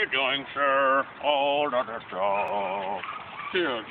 you doing, sir? Oh, da da da. Cheers.